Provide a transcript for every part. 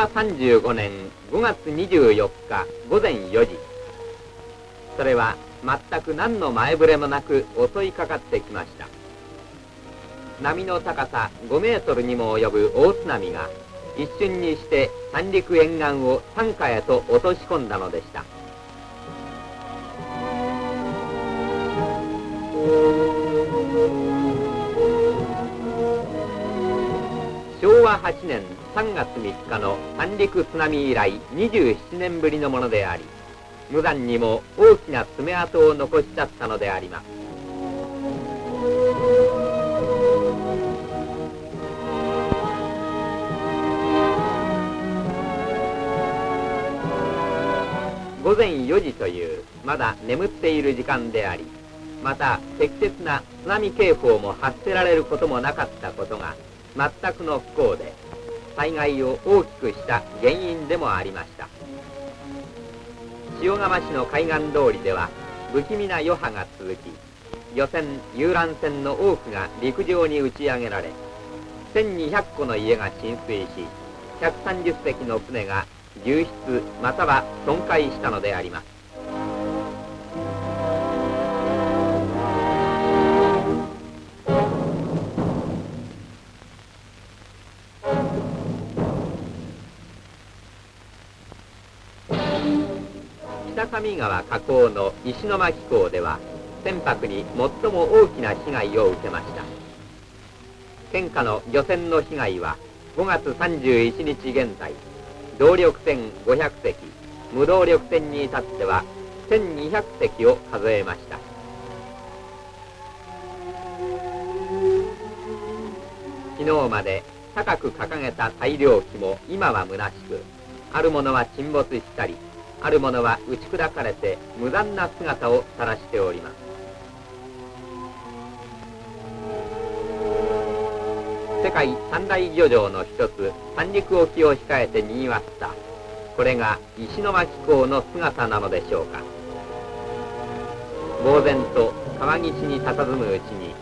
和35年5月24日午前4時。それは全く何の前触れもなく襲いかかってきました。波の高さ5メートルにも及ぶ大津波が一瞬にして三陸沿岸を山下へと落とし込んだのでした。昭和8年3月3日の三陸津波以来27年ぶりのものであり無残にも大きな爪痕を残しちゃったのであります。午前4時というまだ眠っている時間でありまた適切な津波警報も発せられることもなかったことが全くの不幸で災害を大きくした原因でもありました。塩釜市の海岸通りでは不気味な余波が続き漁船遊覧船の多くが陸上に打ち上げられ1200戸の家が浸水し130隻の船が流出または損壊したのであります。北上川河口の石巻港では船舶に最も大きな被害を受けました。県下の漁船の被害は5月31日現在動力船500隻無動力船に至っては1200隻を数えました。昨日まで高く掲げた大量機も今は虚しくあるものは沈没したりあるものは打ち砕かれて無残な姿を晒しております。世界三大漁場の一つ三陸沖を控えてにぎわった。これが石巻港の姿なのでしょうか。呆然と川岸に佇むうちに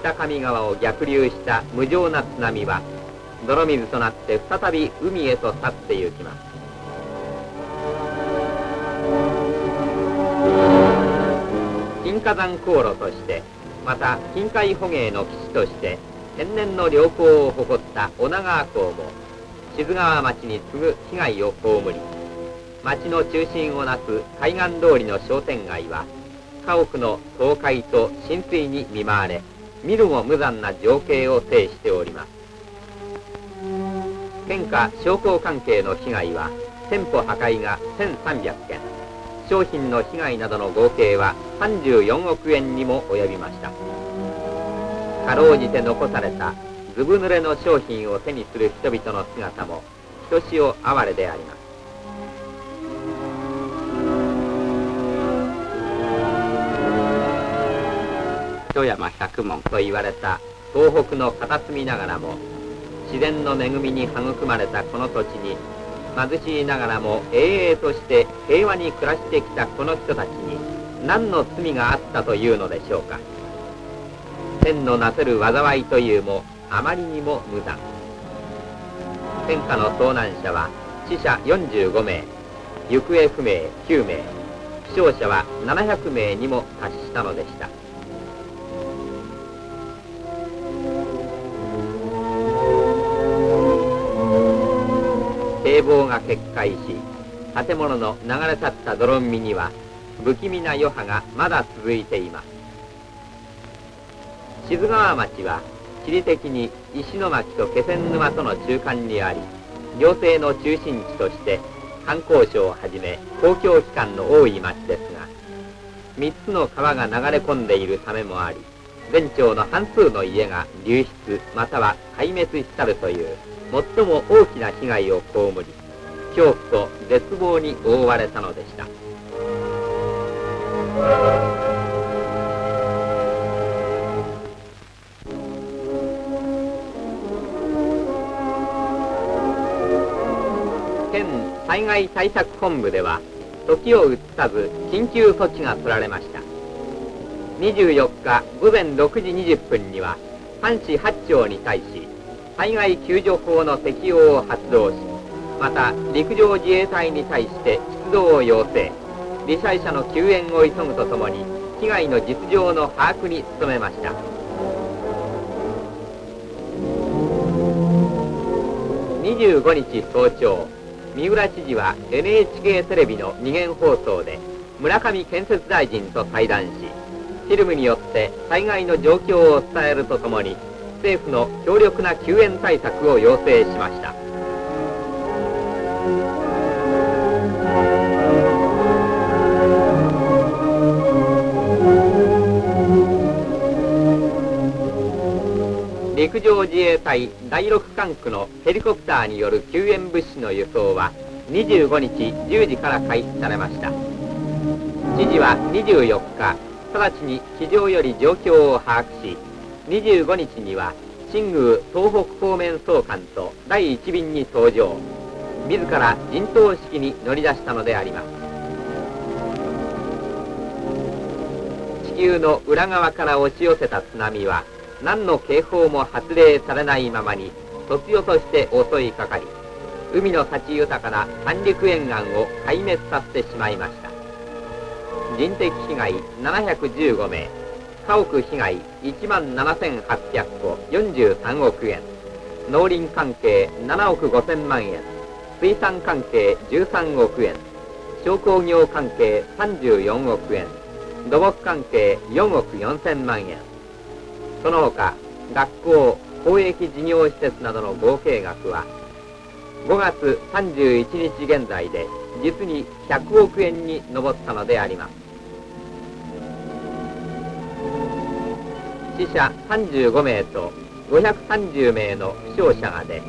北上川を逆流した無情な津波は泥水となって再び海へと去って行きます。金火山航路としてまた近海捕鯨の基地として天然の良好を誇った女川港も静川町に次ぐ被害を被り町の中心をなす海岸通りの商店街は家屋の倒壊と浸水に見舞われ見るも無残な情景を呈しております。県下商工関係の被害は店舗破壊が1300件。商品の被害などの合計は34億円にも及びました。かろうじて残されたずぶ濡れの商品を手にする人々の姿もひとしお哀れであります。一山百門と言われた東北の片隅ながらも自然の恵みに育まれたこの土地に貧しいながらも永遠として平和に暮らしてきたこの人たちに何の罪があったというのでしょうか。天のなせる災いというもあまりにも無残。天下の遭難者は死者45名。行方不明9名。負傷者は700名にも達したのでした。堤防が決壊し建物の流れ去った泥海には不気味な余波がまだ続いています。志津川町は地理的に石巻と気仙沼との中間にあり行政の中心地として観光省をはじめ公共機関の多い町ですが3つの川が流れ込んでいるためもあり全町の半数の家が流出または壊滅したるという。最も大きな被害を被り恐怖と絶望に覆われたのでした。県災害対策本部では時を移さず緊急措置が取られました。24日午前6時20分には阪市8町に対し災害救助法の適用を発動しまた陸上自衛隊に対して出動を要請。理災者の救援を急ぐとともに被害の実情の把握に努めました。25日早朝三浦知事は NHK テレビの二元放送で村上建設大臣と対談しフィルムによって災害の状況を伝えるとともに政府の強力な救援対策を要請しました。陸上自衛隊第6管区のヘリコプターによる救援物資の輸送は25日10時から開始されました。知事は24日直ちに地上より状況を把握し25日には新宮東北方面総監と第1便に登場。自ら陣頭指揮に乗り出したのであります。地球の裏側から押し寄せた津波は何の警報も発令されないままに突如として襲いかかり海の幸豊かな三陸沿岸を壊滅させてしまいました。人的被害715名。家屋被害1万7800個43億円。農林関係7億5000万円。水産関係13億円。商工業関係34億円。土木関係4億4000万円。その他学校公益事業施設などの合計額は5月31日現在で実に100億円に上ったのであります。死者35名と530名の負傷者が出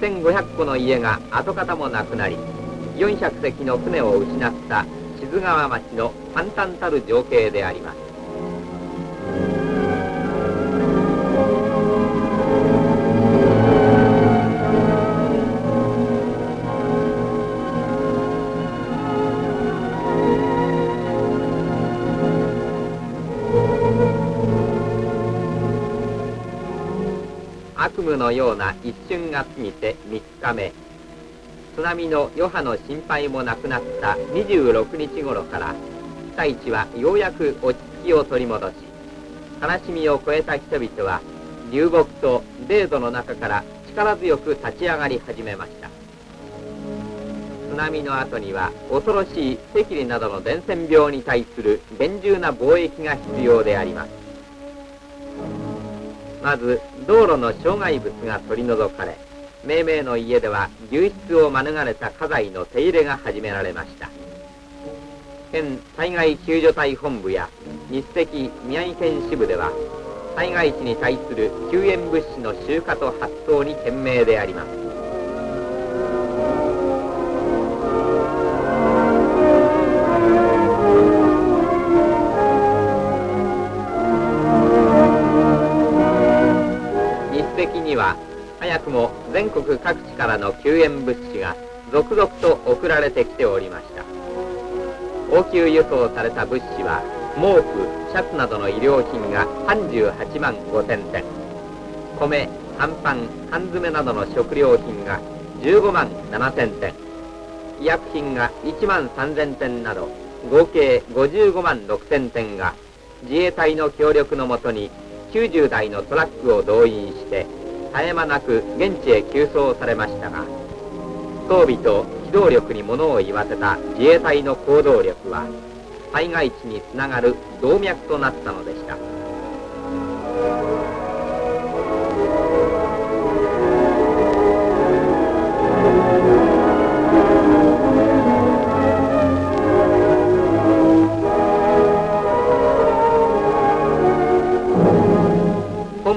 1500戸の家が跡形もなくなり400隻の船を失った静川町の簡単たる情景であります。夢のような一瞬が過ぎて3日目。津波の余波の心配もなくなった26日頃から被災地はようやく落ち着きを取り戻し悲しみを超えた人々は流木と泥土の中から力強く立ち上がり始めました。津波の後には恐ろしい赤痢などの伝染病に対する厳重な貿易が必要であります。まず道路の障害物が取り除かれ命名の家では流出を免れた家財の手入れが始められました。県災害救助隊本部や日赤宮城県支部では災害地に対する救援物資の集荷と発送に懸命であります。的には早くも全国各地からの救援物資が続々と送られてきておりました。応急輸送された物資は毛布シャツなどの医療品が38万5000点。米乾パン缶詰などの食料品が15万7000点。医薬品が1万3000点など合計55万6000点が自衛隊の協力のもとに90台のトラックを動員して絶え間なく現地へ急送されましたが装備と機動力にものを言わせた自衛隊の行動力は災害地につながる動脈となったのでした。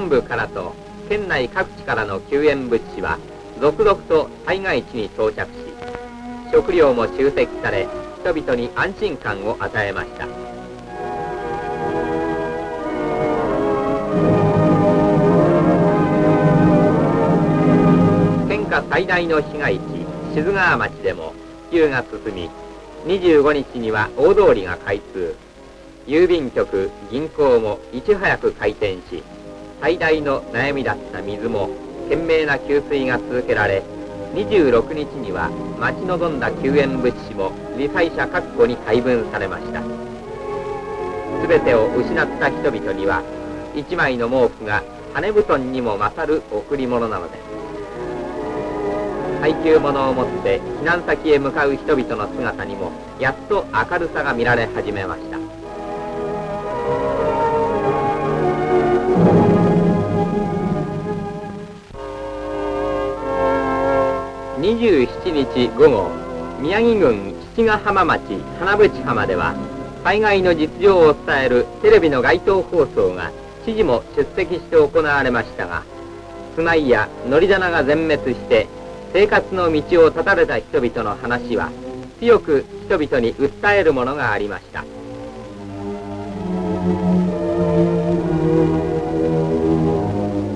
部からと県内各地からの救援物資は続々と災害地に到着し食料も集積され人々に安心感を与えました。県下最大の被害地静川町でも普及が進み25日には大通りが開通。郵便局銀行もいち早く開店し最大の悩みだった水も懸命な給水が続けられ26日には待ち望んだ救援物資も罹災者確保に配分されました。全てを失った人々には一枚の毛布が羽布団にも勝る贈り物なのです。配給物を持って避難先へ向かう人々の姿にもやっと明るさが見られ始めました。27日午後宮城郡七ヶ浜町花淵浜では災害の実情を伝えるテレビの街頭放送が知事も出席して行われましたが住まいや乗り棚が全滅して生活の道を断たれた人々の話は強く人々に訴えるものがありました。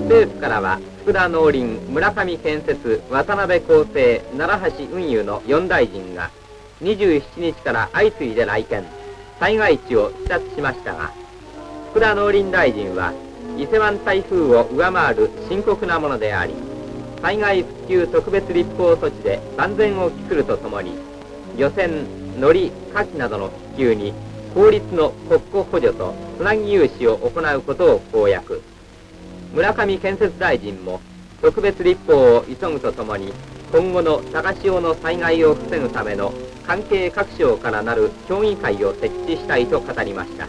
政府からは福田農林村上建設渡辺厚生奈良橋運輸の4大臣が27日から相次いで来県。災害地を視察しましたが福田農林大臣は伊勢湾台風を上回る深刻なものであり災害復旧特別立法措置で万全を期するとともに漁船海苔牡蠣などの復旧に法律の国庫補助とつなぎ融資を行うことを公約。村上建設大臣も特別立法を急ぐとともに今後の高潮の災害を防ぐための関係各省からなる協議会を設置したいと語りました。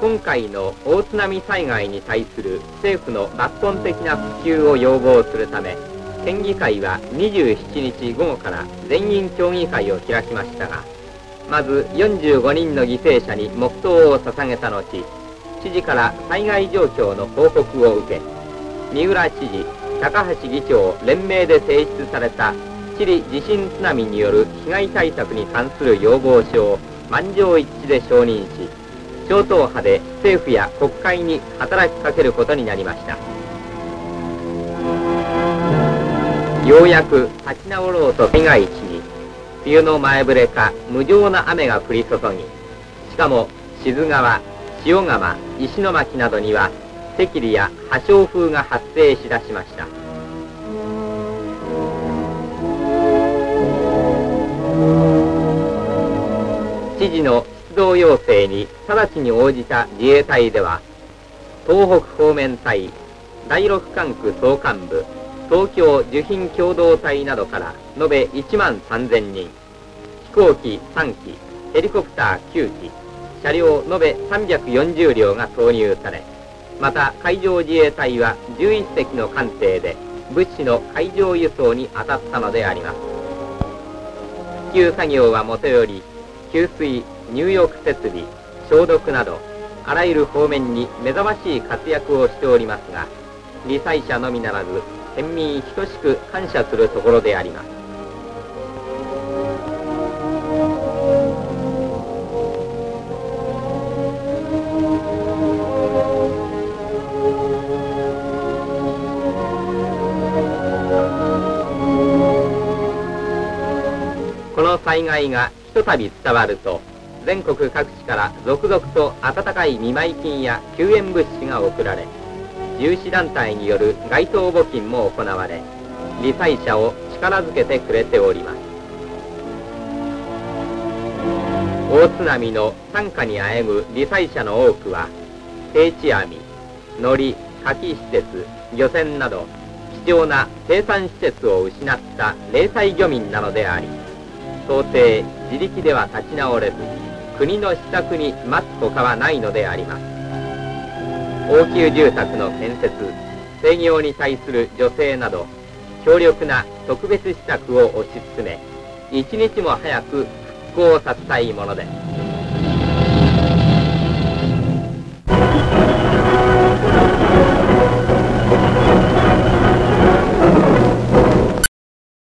今回の大津波災害に対する政府の抜本的な普及を要望するため県議会は27日午後から全員協議会を開きましたがまず45人の犠牲者に黙祷を捧げた後知事から災害状況の報告を受け三浦知事高橋議長連名で提出されたチリ地震津波による被害対策に関する要望書を満場一致で承認し超党派で政府や国会に働きかけることになりました。ようやく立ち直ろうと被害地梅雨の前触れか無情な雨が降り注ぎしかも志津川塩川石巻などには赤痢や破傷風が発生しだしました。知事の出動要請に直ちに応じた自衛隊では東北方面隊第六管区総監部東京受品共同体などから延べ1万3000人。飛行機3機ヘリコプター9機。車両延べ340両が投入され。また海上自衛隊は11隻の艦艇で物資の海上輸送に当たったのであります。復旧作業はもとより給水入浴設備消毒などあらゆる方面に目覚ましい活躍をしておりますが罹災者のみならず県民等しく感謝するところであります。災害がひとたび伝わると全国各地から続々と温かい見舞い金や救援物資が送られ有志団体による街頭募金も行われ罹災者を力づけてくれております。大津波の惨禍にあえぐ罹災者の多くは定置網海苔牡蠣施設漁船など貴重な生産施設を失った零細漁民なのであり到底自力では立ち直れず国の施策に待つほかはないのであります。応急住宅の建設制業に対する助成など強力な特別施策を推し進め一日も早く復興させたいものです。